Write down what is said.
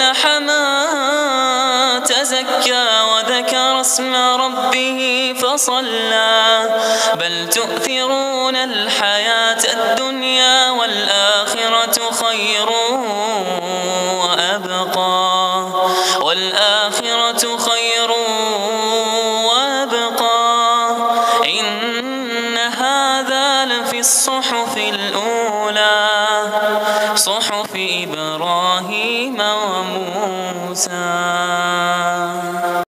أفلح من تزكى وذكر اسم ربه فصلى. بل تؤثرون الحياة الدنيا والآخرة خير وأبقى. والآخرة خير الصحف الأولى صحف إبراهيم وموسى.